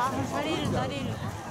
あ、足りる足りる。